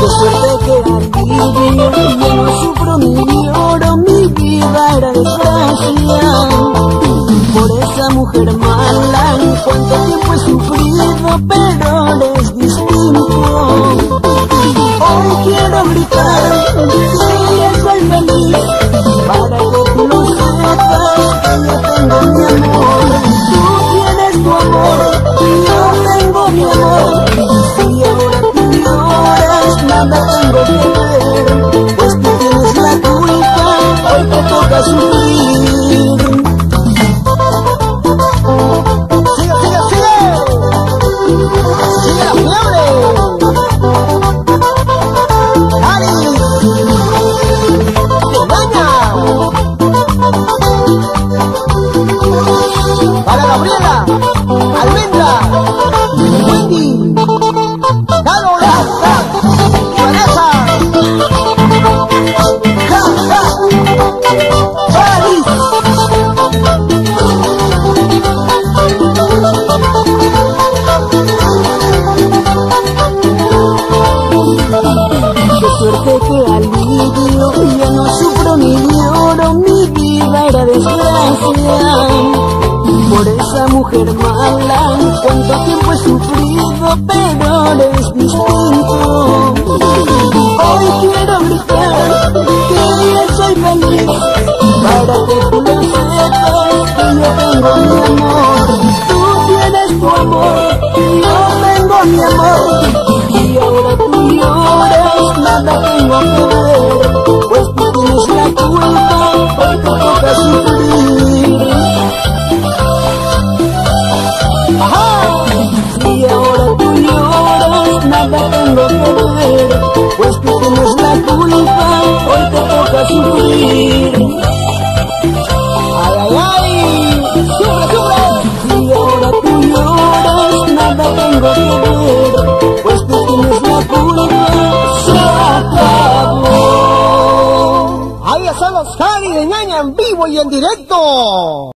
Yo suerte que a ti yo no sufro ni mujer mala, cuánto tiempo he sufrido, pero eres distinto. Hoy quiero gritar, sí, soy feliz, para que tú lo sepas, que yo tengo mi amor. Tú tienes tu amor, yo tengo mi amor. Si ahora tú lloras, nada tengo que ver, pues tú tienes la culpa, hoy te toca sufrir. Por esa mujer mala, cuánto tiempo he sufrido, pero eres distinto. Hoy quiero gritar que soy feliz, para que tú lo sepas que yo tengo mi amor. Tú tienes tu amor, yo tengo mi amor. Ahí están los Cari de ñaña en vivo y en directo.